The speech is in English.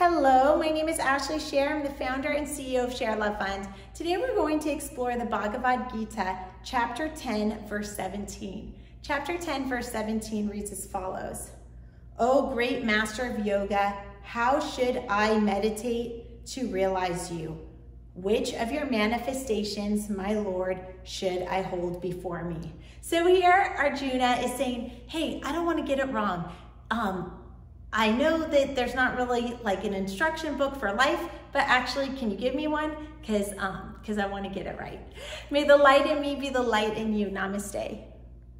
Hello, my name is Ashley Sher. I'm the founder and CEO of Share Love Fund. Today we're going to explore the Bhagavad Gita, chapter 10, verse 17. Chapter 10, verse 17 reads as follows. O great master of yoga, how should I meditate to realize you? Which of your manifestations, my Lord, should I hold before me? So here Arjuna is saying, hey, I don't want to get it wrong. Um, I know that there's not really like an instruction book for life, but actually, can you give me one? Because um, cause I want to get it right. May the light in me be the light in you. Namaste.